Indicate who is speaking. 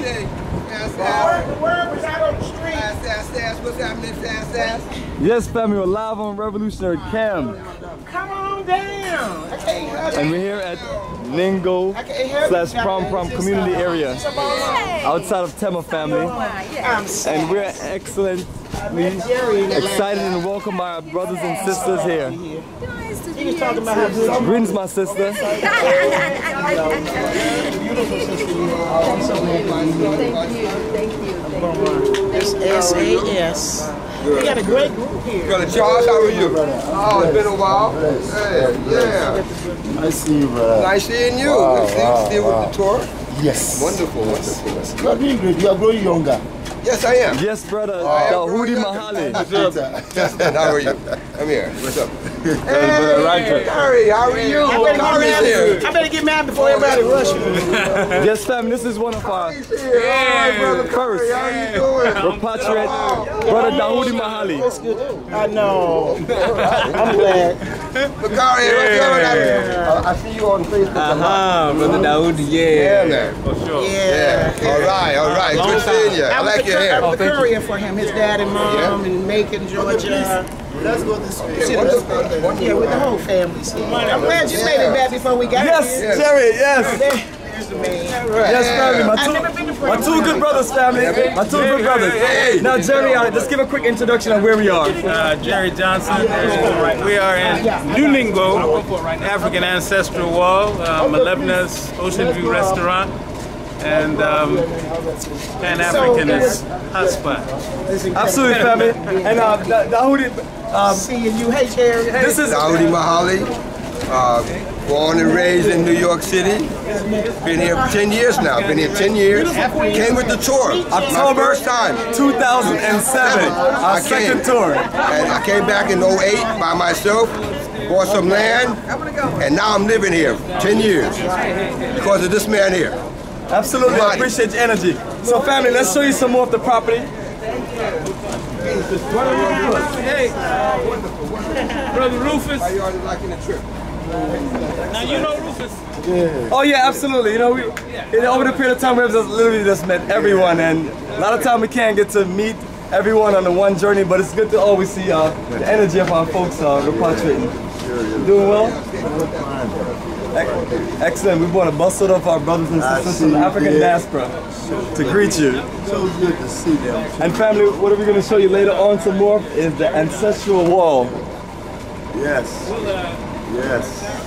Speaker 1: street.
Speaker 2: Fast
Speaker 3: The
Speaker 2: ass.
Speaker 3: word, the word was out on the street.
Speaker 2: Fast ass, ass. What's happening, fast ass?
Speaker 1: Yes, family, we're live on Revolutionary Cam.
Speaker 3: Come on down. I can't help
Speaker 1: And we're here at Ningo
Speaker 3: I
Speaker 1: slash. Prampram community area
Speaker 3: It's a ball.
Speaker 1: outside of Tema family.
Speaker 3: I'm sad.
Speaker 1: And we're excellently excited and welcome our brothers and sisters here.
Speaker 3: He was talking about how good you
Speaker 1: Greetings, my sister.
Speaker 3: It's S-A-S. We got a great group here.
Speaker 2: Brother Charles, how are you? Oh, it's been a while. Hey, yeah.
Speaker 4: I see you, brother.
Speaker 2: Nice seeing you.
Speaker 4: Wow,
Speaker 2: Still-
Speaker 4: wow,
Speaker 2: Still
Speaker 4: wow.
Speaker 2: with the tour?
Speaker 4: Yes.
Speaker 2: Wonderful, wonderful.
Speaker 4: You are doing great. You are growing younger.
Speaker 2: Yes, I am.
Speaker 1: Yes, brother. Dahudi
Speaker 2: growing
Speaker 1: Mahali.
Speaker 2: Justin, how are you? Come here. What's up?
Speaker 1: Hey,
Speaker 2: Harry, how are you?
Speaker 3: I better, get
Speaker 2: Harry's here.
Speaker 3: Mad, I better get mad before everybody rushes.
Speaker 1: Yes, fam, this is one of our
Speaker 2: He's here. All right, brother
Speaker 1: First.
Speaker 2: Curry, how you doing?
Speaker 1: repatriate, brother Dahudi Mahali.
Speaker 3: That's good. I know. I'm glad.
Speaker 2: Bakari, what's going on? I see you on Facebook. a lot.
Speaker 5: Ah, brother Dawood,
Speaker 2: Yeah,
Speaker 5: yeah.
Speaker 2: man.
Speaker 5: For sure.
Speaker 3: Yeah.
Speaker 2: Yeah. All right, all right. Good seeing you. I
Speaker 3: was
Speaker 2: like your
Speaker 3: cur- I
Speaker 2: hair.
Speaker 3: was the courier for him, his dad and mom
Speaker 2: Yeah.
Speaker 3: in Macon, Georgia.
Speaker 4: Let's go this way.
Speaker 2: Yeah, wonderful.
Speaker 3: Yeah, with the whole family. See. I'm glad you made it back before we got
Speaker 1: Yes,
Speaker 3: here.
Speaker 1: Jerry, yes.
Speaker 3: There- There's the man.
Speaker 1: Yes, family. My
Speaker 3: I've never been
Speaker 1: two,
Speaker 3: to
Speaker 1: my two good brothers, family. My two good brothers. Now, Jerry, uh, let's give a quick introduction of where we are.
Speaker 5: Uh, Jerry Johnson. We are in Nuningo, African Ancestral Wall, uh, Malebna's Ocean View Restaurant, and um, Pan Africanist hotspot.
Speaker 1: Absolutely, family. And uh, Da- Dahudi, um,
Speaker 3: Seeing you. Hey, Jerry. Hey.
Speaker 1: this is
Speaker 2: Dawoodi Mahali, uh, born and raised in New York City. Been here for 10 years now. Been here 10 years. Came with the tour. My
Speaker 1: October
Speaker 2: first time.
Speaker 1: 2007, our
Speaker 2: I came.
Speaker 1: second tour.
Speaker 2: And I came back in 08 by myself, bought some land, and now I'm living here 10 years because of this man here.
Speaker 1: Absolutely, I appreciate your energy. So, family, let's show you some more of the property.
Speaker 5: Hey, brother Rufus.
Speaker 2: How you all liking the trip?
Speaker 5: Now you know Rufus.
Speaker 1: Oh yeah, absolutely. You know, we in, over the period of time we've just literally just met everyone, and a lot of time we can't get to meet everyone on the one journey, but it's good to always see uh, the energy of our folks uh, repatriating. Doing well? Excellent. We brought a bustle of our brothers and sisters from the African
Speaker 4: did.
Speaker 1: diaspora to greet you.
Speaker 4: So good to see them.
Speaker 1: And family, what are we going to show you later on some more is the ancestral wall.
Speaker 4: Yes. Yes.